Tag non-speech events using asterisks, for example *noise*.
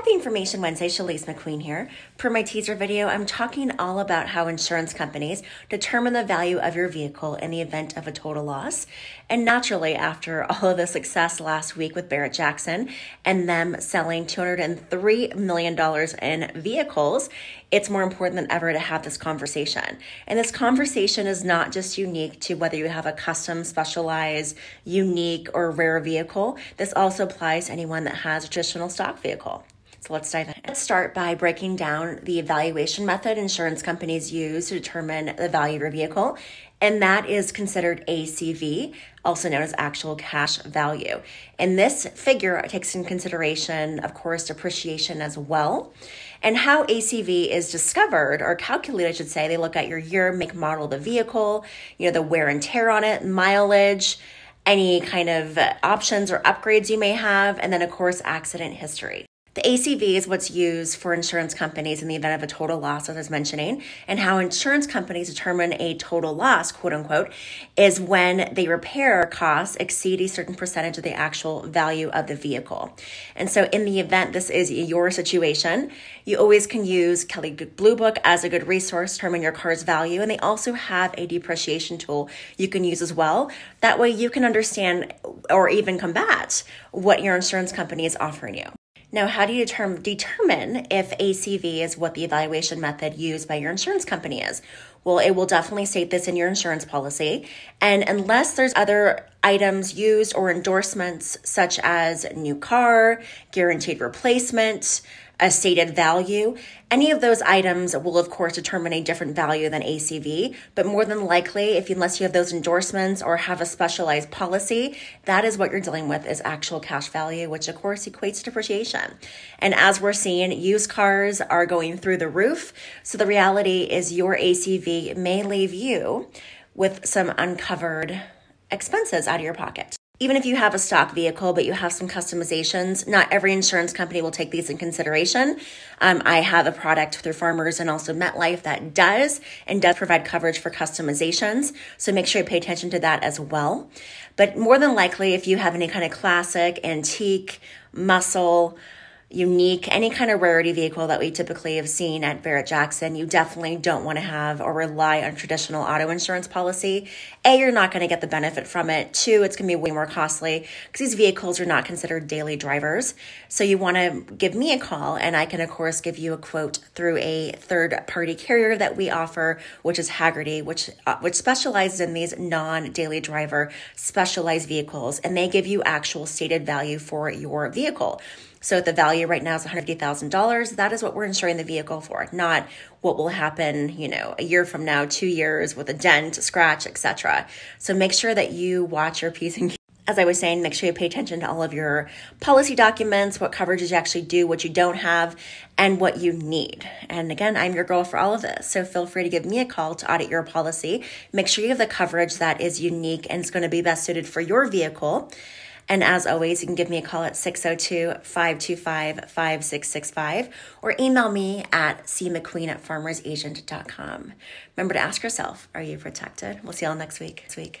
Happy Information Wednesday, Chalyce McQueen here. Per my teaser video, I'm talking all about how insurance companies determine the value of your vehicle in the event of a total loss. And naturally, after *laughs* all of the success last week with Barrett Jackson and them selling $203 million in vehicles, it's more important than ever to have this conversation. And this conversation is not just unique to whether you have a custom, specialized, unique, or rare vehicle. This also applies to anyone that has a traditional stock vehicle. So let's dive in. Let's start by breaking down the evaluation method insurance companies use to determine the value of your vehicle. And that is considered ACV, also known as actual cash value. And this figure takes in consideration, of course, depreciation as well. And how ACV is discovered or calculated, I should say, they look at your year, make, model of the vehicle, you know, the wear and tear on it, mileage, any kind of options or upgrades you may have, and then, of course, accident history. The ACV is what's used for insurance companies in the event of a total loss, as I was mentioning, and how insurance companies determine a total loss, quote unquote, is when the repair costs exceed a certain percentage of the actual value of the vehicle. And so, in the event this is your situation, you always can use Kelley Blue Book as a good resource to determine your car's value. And they also have a depreciation tool you can use as well. That way, you can understand or even combat what your insurance company is offering you. Now, how do you term, determine if ACV is what the evaluation method used by your insurance company is? Well, it will definitely state this in your insurance policy. And unless there's other items used or endorsements, such as new car, guaranteed replacement, a stated value. Any of those items will, of course, determine a different value than ACV, but more than likely, if unless you have those endorsements or have a specialized policy, that is what you're dealing with is actual cash value, which of course equates to depreciation. And as we're seeing, used cars are going through the roof. So the reality is your ACV may leave you with some uncovered expenses out of your pocket even if you have a stock vehicle but you have some customizations, not every insurance company will take these in consideration. Um, I have a product through Farmers and also MetLife that does and does provide coverage for customizations. So make sure you pay attention to that as well. But more than likely, if you have any kind of classic, antique, muscle, unique, any kind of rarity vehicle that we typically have seen at Barrett Jackson, you definitely don't want to have or rely on traditional auto insurance policy. A, you're not going to get the benefit from it. Two, it's going to be way more costly because these vehicles are not considered daily drivers. So you want to give me a call and I can, of course, give you a quote through a third party carrier that we offer, which is Hagerty, which, uh, which specializes in these non daily driver specialized vehicles. And they give you actual stated value for your vehicle. So the value right now is $150,000. That is what we're insuring the vehicle for, not what will happen, you know, a year from now, 2 years with a dent, a scratch, etc. So make sure that you watch your piece and as I was saying, make sure you pay attention to all of your policy documents, what coverages you actually do, what you don't have, and what you need. And again, I'm your girl for all of this. So feel free to give me a call to audit your policy. Make sure you have the coverage that is unique and is going to be best suited for your vehicle. And as always, you can give me a call at 602 525 5665 or email me at cmcqueen at farmersagent.com. Remember to ask yourself, are you protected? We'll see you all next week. Next week.